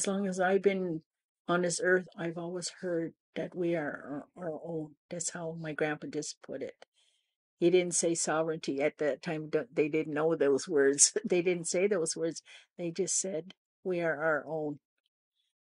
As long as I've been on this earth, I've always heard that we are our, our own. That's how my grandpa just put it. He didn't say sovereignty at that time. They didn't know those words. They didn't say those words. They just said we are our own.